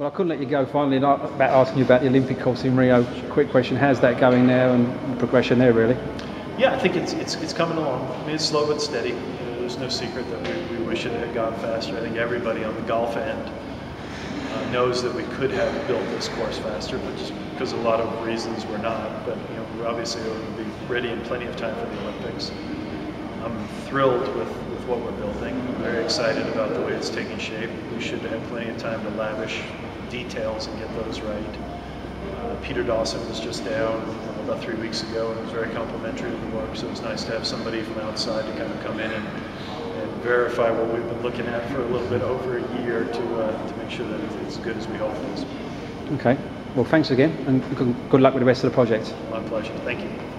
Well, I couldn't let you go finally not about asking you about the Olympic course in Rio. Quick question, how's that going now and progression there really? Yeah, I think it's, it's, it's coming along. I mean, it's slow but steady. You know, there's no secret that we, we wish it had gone faster. I think everybody on the golf end uh, knows that we could have built this course faster, but just because a lot of reasons we're not. But you know, we're obviously going to be ready in plenty of time for the Olympics. I'm thrilled with, with what we're building. Very excited about the way it's taking shape. We should have plenty of time to lavish details and get those right. Uh, Peter Dawson was just down about three weeks ago and it was very complimentary to the work, so it was nice to have somebody from outside to kind of come in and, and verify what we've been looking at for a little bit over a year to, uh, to make sure that it's as good as we hope it is. Okay. Well, thanks again and good luck with the rest of the project. My pleasure. Thank you.